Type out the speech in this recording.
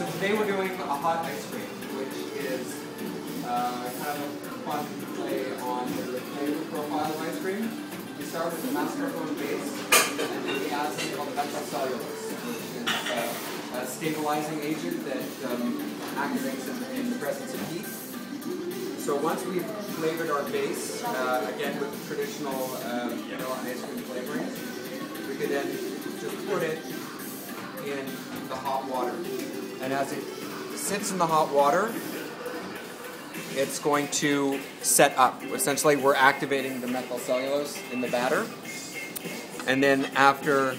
So today we're doing a hot ice cream, which is uh, kind of a fun play on the flavor profile of ice cream. We start with the mascarpone base, and then we add something called methylcellulose, which is uh, a stabilizing agent that um, activates in, in the presence of heat. So once we've flavored our base, uh, again with traditional um, vanilla ice cream flavoring, we could then just put it in the hot water. And as it sits in the hot water, it's going to set up. Essentially, we're activating the methyl cellulose in the batter. And then after